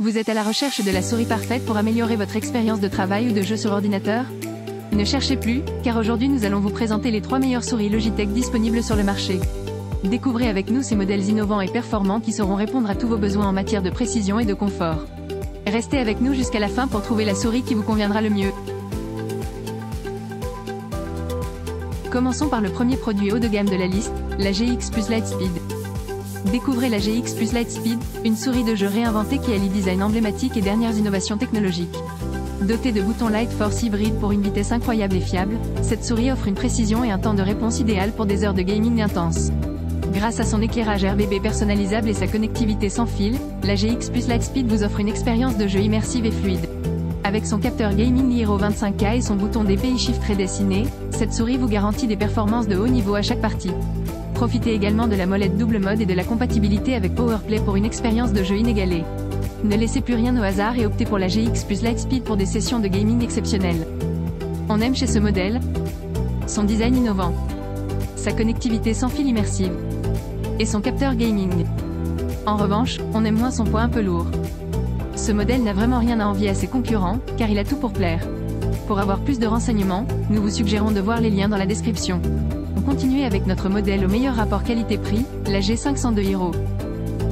Vous êtes à la recherche de la souris parfaite pour améliorer votre expérience de travail ou de jeu sur ordinateur? Ne cherchez plus, car aujourd'hui nous allons vous présenter les trois meilleures souris Logitech disponibles sur le marché. Découvrez avec nous ces modèles innovants et performants qui sauront répondre à tous vos besoins en matière de précision et de confort. Restez avec nous jusqu'à la fin pour trouver la souris qui vous conviendra le mieux. Commençons par le premier produit haut de gamme de la liste, la GX Plus Lightspeed. Découvrez la GX Plus Lightspeed, une souris de jeu réinventée qui allie design emblématique et dernières innovations technologiques. Dotée de boutons Light Force hybride pour une vitesse incroyable et fiable, cette souris offre une précision et un temps de réponse idéal pour des heures de gaming intenses. Grâce à son éclairage RBB personnalisable et sa connectivité sans fil, la GX Plus Lightspeed vous offre une expérience de jeu immersive et fluide. Avec son capteur Gaming Hero 25K et son bouton DPI Shift prédessiné, cette souris vous garantit des performances de haut niveau à chaque partie. Profitez également de la molette double mode et de la compatibilité avec PowerPlay pour une expérience de jeu inégalée. Ne laissez plus rien au hasard et optez pour la GX plus Lightspeed pour des sessions de gaming exceptionnelles. On aime chez ce modèle son design innovant, sa connectivité sans fil immersive et son capteur gaming. En revanche, on aime moins son poids un peu lourd. Ce modèle n'a vraiment rien à envier à ses concurrents, car il a tout pour plaire. Pour avoir plus de renseignements, nous vous suggérons de voir les liens dans la description continuer avec notre modèle au meilleur rapport qualité-prix, la G502 Hero.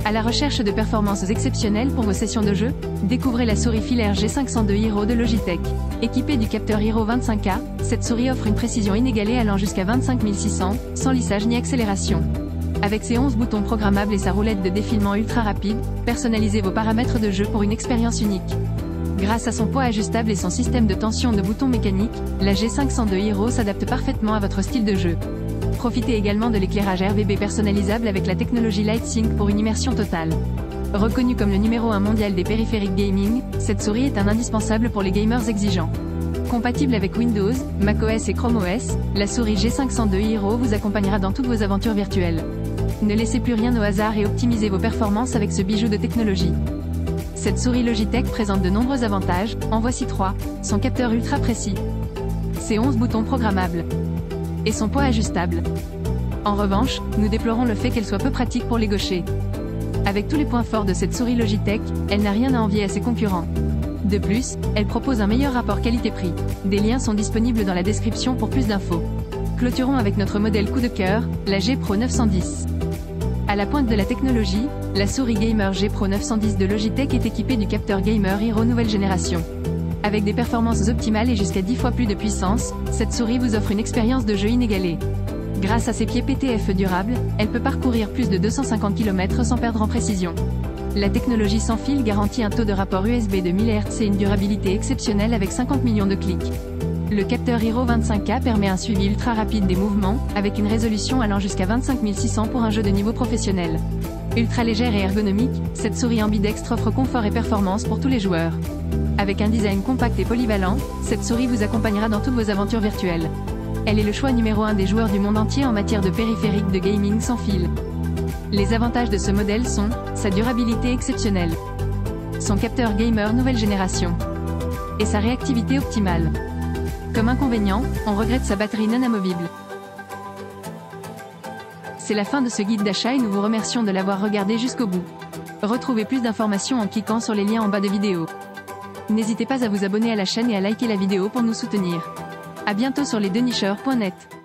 À la recherche de performances exceptionnelles pour vos sessions de jeu, découvrez la souris filaire G502 Hero de Logitech. Équipée du capteur Hero 25K, cette souris offre une précision inégalée allant jusqu'à 25 600, sans lissage ni accélération. Avec ses 11 boutons programmables et sa roulette de défilement ultra rapide, personnalisez vos paramètres de jeu pour une expérience unique. Grâce à son poids ajustable et son système de tension de boutons mécaniques, la G502 Hero s'adapte parfaitement à votre style de jeu. Profitez également de l'éclairage RBB personnalisable avec la technologie LightSync pour une immersion totale. Reconnue comme le numéro 1 mondial des périphériques gaming, cette souris est un indispensable pour les gamers exigeants. Compatible avec Windows, macOS et Chrome OS, la souris G502 Hero vous accompagnera dans toutes vos aventures virtuelles. Ne laissez plus rien au hasard et optimisez vos performances avec ce bijou de technologie. Cette souris Logitech présente de nombreux avantages, en voici 3. Son capteur ultra précis. Ses 11 boutons programmables et son poids ajustable. En revanche, nous déplorons le fait qu'elle soit peu pratique pour les gauchers. Avec tous les points forts de cette souris Logitech, elle n'a rien à envier à ses concurrents. De plus, elle propose un meilleur rapport qualité-prix. Des liens sont disponibles dans la description pour plus d'infos. Clôturons avec notre modèle coup de cœur, la G Pro 910. À la pointe de la technologie, la souris Gamer G Pro 910 de Logitech est équipée du capteur Gamer Hero nouvelle génération. Avec des performances optimales et jusqu'à 10 fois plus de puissance, cette souris vous offre une expérience de jeu inégalée. Grâce à ses pieds PTFE durables, elle peut parcourir plus de 250 km sans perdre en précision. La technologie sans fil garantit un taux de rapport USB de 1000 Hz et une durabilité exceptionnelle avec 50 millions de clics. Le capteur Hero 25K permet un suivi ultra rapide des mouvements, avec une résolution allant jusqu'à 25 600 pour un jeu de niveau professionnel. Ultra légère et ergonomique, cette souris ambidextre offre confort et performance pour tous les joueurs. Avec un design compact et polyvalent, cette souris vous accompagnera dans toutes vos aventures virtuelles. Elle est le choix numéro 1 des joueurs du monde entier en matière de périphériques de gaming sans fil. Les avantages de ce modèle sont, sa durabilité exceptionnelle, son capteur gamer nouvelle génération, et sa réactivité optimale. Comme inconvénient, on regrette sa batterie non amovible. C'est la fin de ce guide d'achat et nous vous remercions de l'avoir regardé jusqu'au bout. Retrouvez plus d'informations en cliquant sur les liens en bas de vidéo. N'hésitez pas à vous abonner à la chaîne et à liker la vidéo pour nous soutenir. A bientôt sur lesdenicheurs.net.